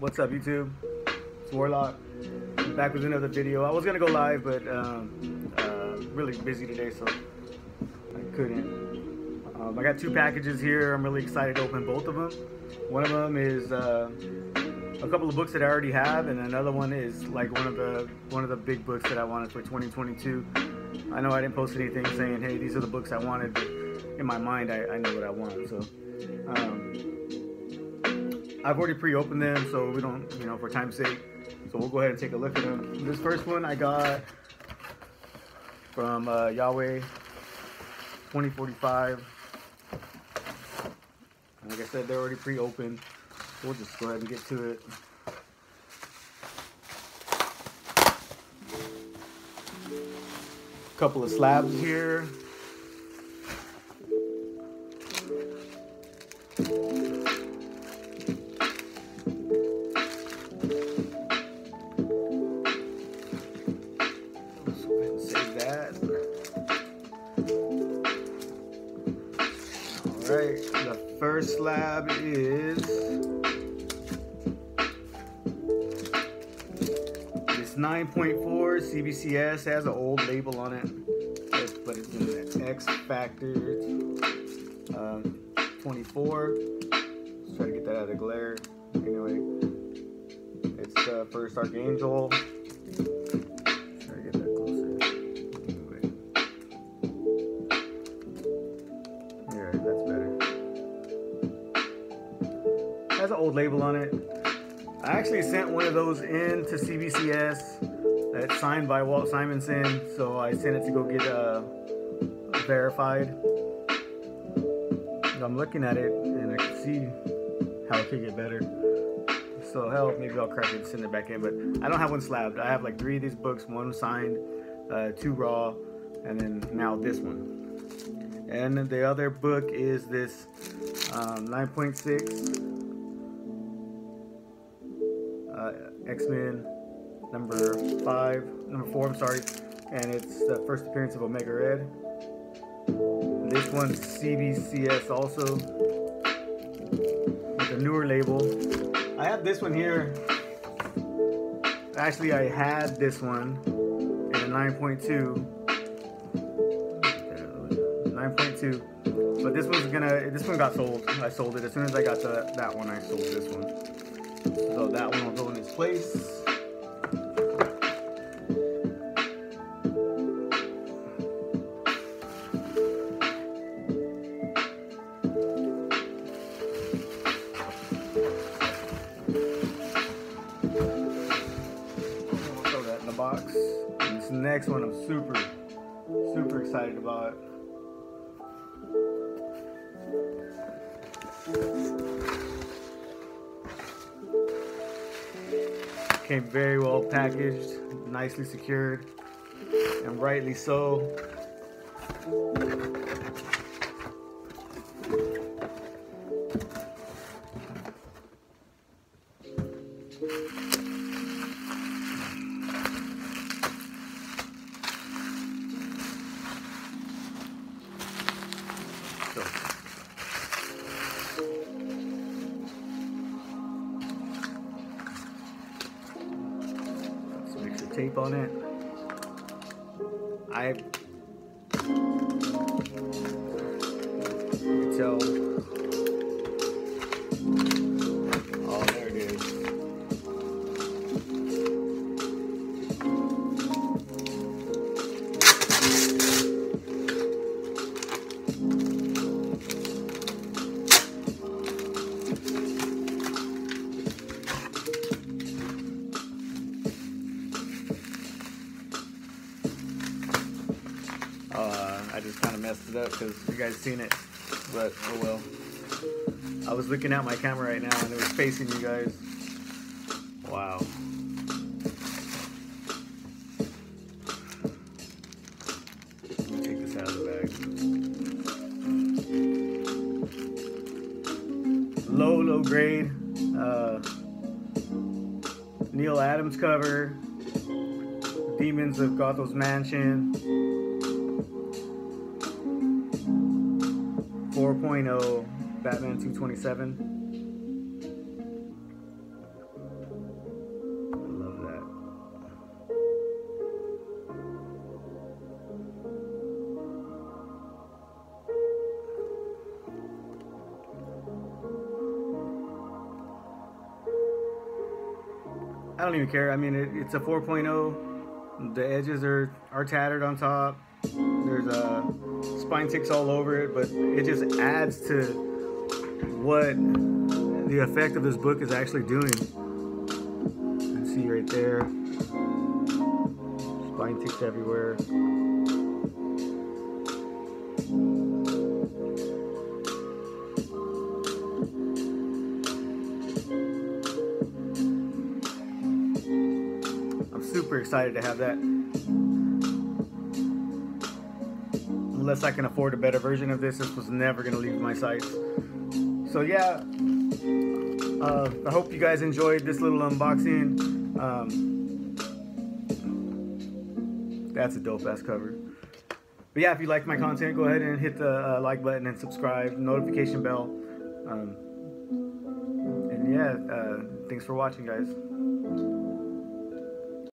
What's up, YouTube? It's Warlock. Back with another video. I was gonna go live, but um, uh, really busy today, so I couldn't. Um, I got two packages here. I'm really excited to open both of them. One of them is uh, a couple of books that I already have, and another one is like one of the one of the big books that I wanted for 2022. I know I didn't post anything saying, "Hey, these are the books I wanted," but in my mind, I, I know what I want. So. Um, I've already pre-opened them, so we don't, you know, for time's sake. So we'll go ahead and take a look at them. This first one I got from uh, Yahweh 2045. Like I said, they're already pre-opened. We'll just go ahead and get to it. A Couple of slabs here. Right, the first slab is this 9.4 CBCS has an old label on it, but it's in the X Factor um, 24. Let's try to get that out of the glare. Anyway, it's the first Archangel. Has an old label on it. I actually sent one of those in to CBCS that's signed by Walt Simonson, so I sent it to go get uh, verified. I'm looking at it and I can see how it could get better. So hell, maybe I'll crack it and send it back in. But I don't have one slabbed. I have like three of these books, one signed, uh, two raw, and then now this one. And the other book is this um, 9.6 X-Men number five, number four. I'm sorry, and it's the first appearance of Omega Red. This one's CBCS also with a newer label. I have this one here. Actually, I had this one in a 9.2. 9.2. But this one's gonna, this one got sold. I sold it. As soon as I got the, that one, I sold this one. So that one place. Throw that in the box. This next one I'm super, super excited about. Came very well packaged, nicely secured, and rightly so. Tape on it. I you I just kind of messed it up because you guys seen it, but oh well. I was looking at my camera right now and it was facing you guys. Wow. Low, low grade. Uh, Neal Adams cover. Demons of Gothos Mansion. 4.0 Batman 227. I don't even care. I mean, it, it's a 4.0. The edges are, are tattered on top. There's uh, spine ticks all over it, but it just adds to what the effect of this book is actually doing. You can see right there. Spine ticks everywhere. I'm super excited to have that. Unless I can afford a better version of this, this was never going to leave my sights. So yeah, uh, I hope you guys enjoyed this little unboxing. Um, that's a dope ass cover. But yeah, if you like my content, go ahead and hit the uh, like button and subscribe, notification bell. Um, and yeah, uh, thanks for watching, guys.